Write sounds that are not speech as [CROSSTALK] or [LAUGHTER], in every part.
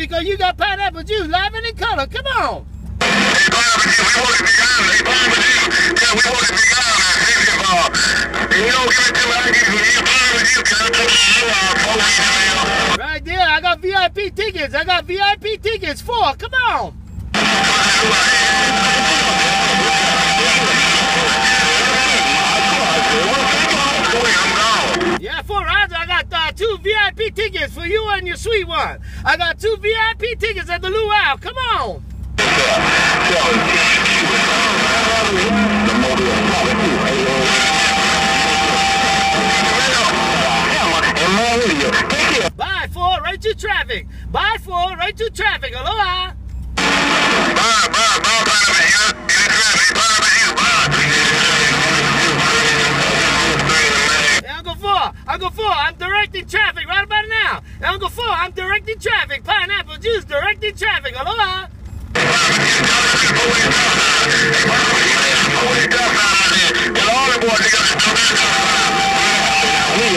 because you got pineapple juice, laughing in color. Come on. Right there, I got VIP tickets. I got VIP tickets. Four. Come on. Tickets for you and your sweet one. I got two VIP tickets at the Luau. Come on. Bye, four, right to traffic. Bye, four, right to traffic. Aloha. Bye, bye, bye, pineapple juice. In the traffic, pineapple juice. Bye. Hey, Uncle Four, I'm directing traffic right about now. Uncle Four, I'm directing traffic. Pineapple juice, directing traffic. Aloha.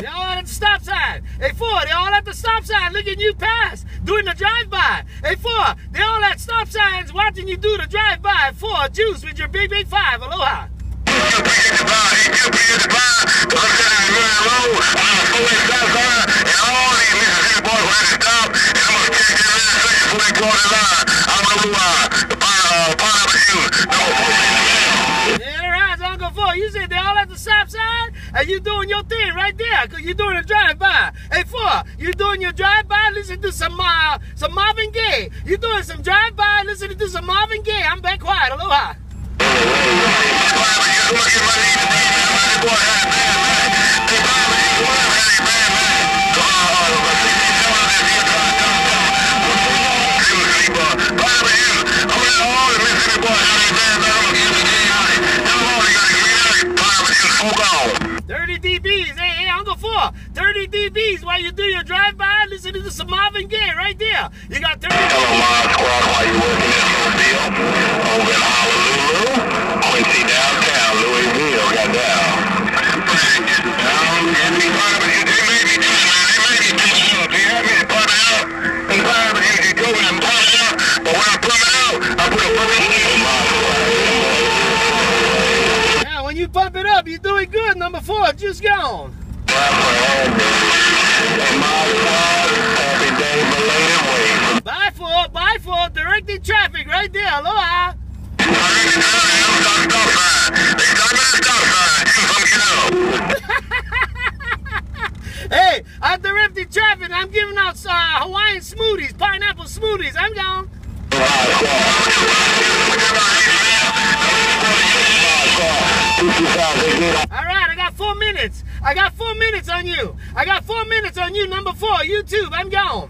They all at the stop sign. Hey, four, they all at the stop sign looking you pass, doing the drive-by. Hey, four, they all at stop signs watching you do the drive-by. Four, juice with your big, big five. Aloha. And you doing your thing right there, cause you're doing a drive-by. Hey, Four, you doing your drive-by, listen to some uh, some Marvin Gaye. You doing some drive-by, listening to some Marvin Gaye. I'm back quiet. Aloha. 30 dBs. Hey, hey, Uncle Four. 30 dBs while you do your drive-by, Listen to some Marvin Gaye right there. You got 30 Hello, Mod Squad. While you working in Mobile, over in Honolulu, Quincy downtown, pump it up, you're doing good. Number four, just gone. Bye, four. Bye, four. Directing traffic right there. Aloha. [LAUGHS] Hey, I'm directing traffic. I'm giving out uh, Hawaiian smoothies, pineapple smoothies. I'm gone. Minutes. I got four minutes on you. I got four minutes on you. Number four, YouTube. I'm gone.